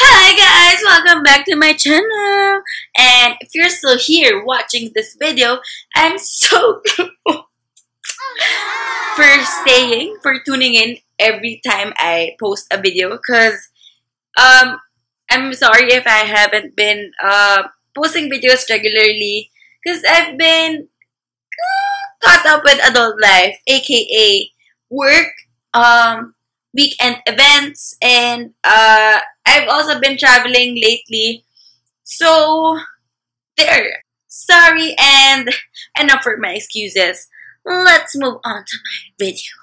Hi guys, welcome back to my channel. And if you're still here watching this video, I'm so for staying, for tuning in every time I post a video because um I'm sorry if I haven't been uh posting videos regularly because I've been caught up with adult life, aka work, um weekend events and uh I've also been traveling lately. So there. Sorry and enough for my excuses. Let's move on to my video.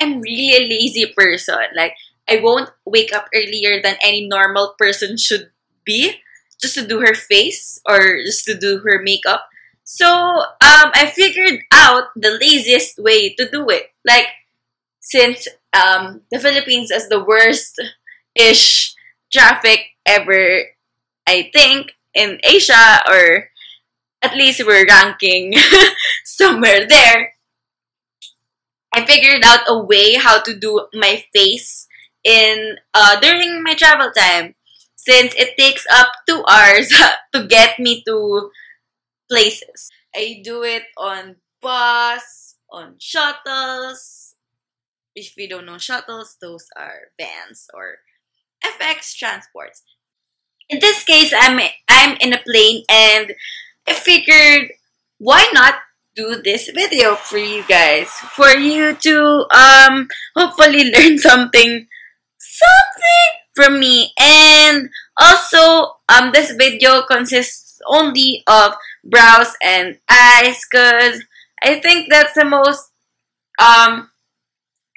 I'm really a lazy person. Like I won't wake up earlier than any normal person should be just to do her face or just to do her makeup. So um, I figured out the laziest way to do it. Like since um, the Philippines is the worst ish traffic ever, I think in Asia or at least we're ranking somewhere there. I figured out a way how to do my face in uh, during my travel time since it takes up two hours to get me to places. I do it on bus, on shuttles. If you don't know shuttles, those are vans or FX transports. In this case, I'm I'm in a plane and I figured why not do this video for you guys for you to um hopefully learn something something from me and also um this video consists only of brows and eyes because I think that's the most um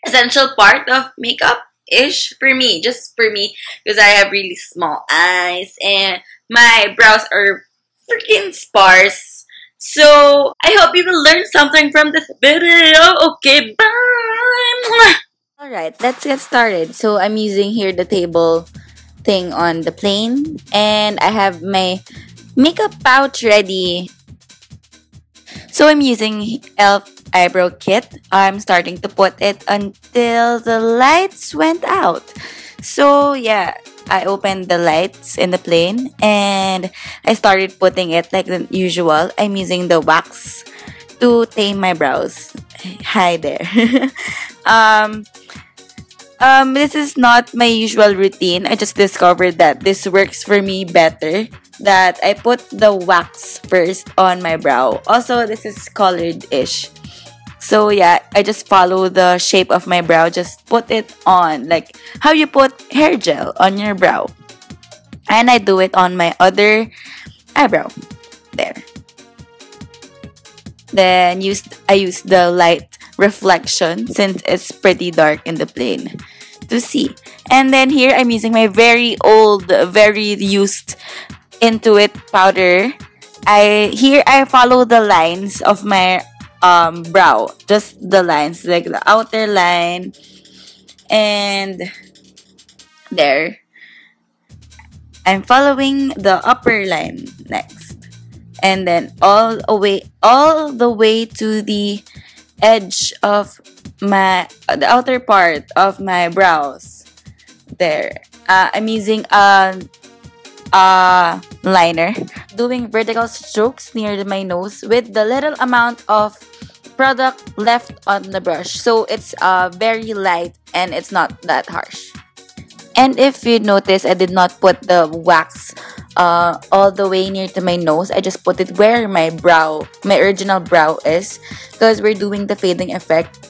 essential part of makeup ish for me just for me because I have really small eyes and my brows are freaking sparse. So I hope you will learn something from this video. Okay bye. Alright, let's get started. So I'm using here the table thing on the plane and I have my makeup pouch ready. So I'm using e.l.f. eyebrow kit. I'm starting to put it until the lights went out. So yeah, I opened the lights in the plane and I started putting it like the usual. I'm using the wax to tame my brows. Hi there. um, um, this is not my usual routine. I just discovered that this works for me better. That I put the wax first on my brow. Also, this is colored-ish. So yeah, I just follow the shape of my brow. Just put it on. Like how you put hair gel on your brow. And I do it on my other eyebrow. There. Then used I use the light reflection since it's pretty dark in the plane to see. And then here I'm using my very old, very used IN2IT powder. I here I follow the lines of my um brow, just the lines like the outer line and there. I'm following the upper line next. And then all the way all the way to the edge of my the outer part of my brows there uh, I'm using a, a liner doing vertical strokes near my nose with the little amount of product left on the brush so it's uh, very light and it's not that harsh and if you notice I did not put the wax uh, all the way near to my nose. I just put it where my brow, my original brow is because we're doing the fading effect.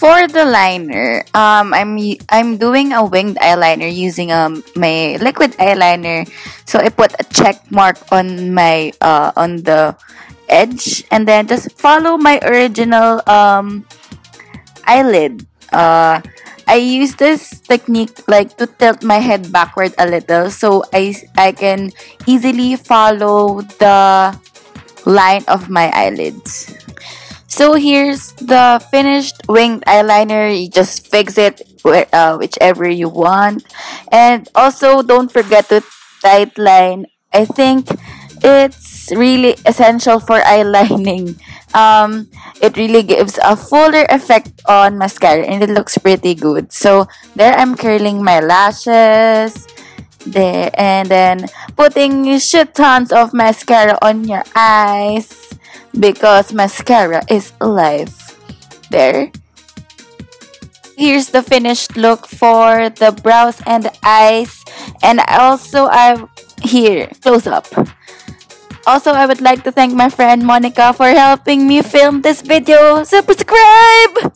For the liner, um, I'm I'm doing a winged eyeliner using um my liquid eyeliner. So I put a check mark on my uh on the edge and then just follow my original um eyelid. Uh, I use this technique like to tilt my head backward a little so I, I can easily follow the line of my eyelids. So here's the finished winged eyeliner. You just fix it where, uh, whichever you want. And also don't forget to tight line. I think it's really essential for eyelining. Um, it really gives a fuller effect on mascara and it looks pretty good. So there I'm curling my lashes there and then putting shit tons of mascara on your eyes because mascara is life. There. Here's the finished look for the brows and the eyes and also I here close up. Also, I would like to thank my friend Monica for helping me film this video. Subscribe!